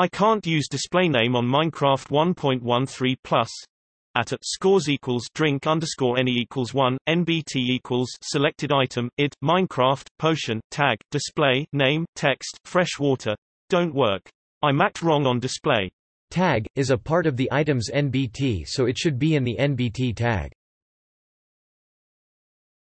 I can't use display name on Minecraft 1.13 plus. At at scores equals drink underscore any equals one NBT equals selected item id Minecraft potion tag display name text fresh water don't work. I mapped wrong on display. Tag is a part of the item's NBT, so it should be in the NBT tag.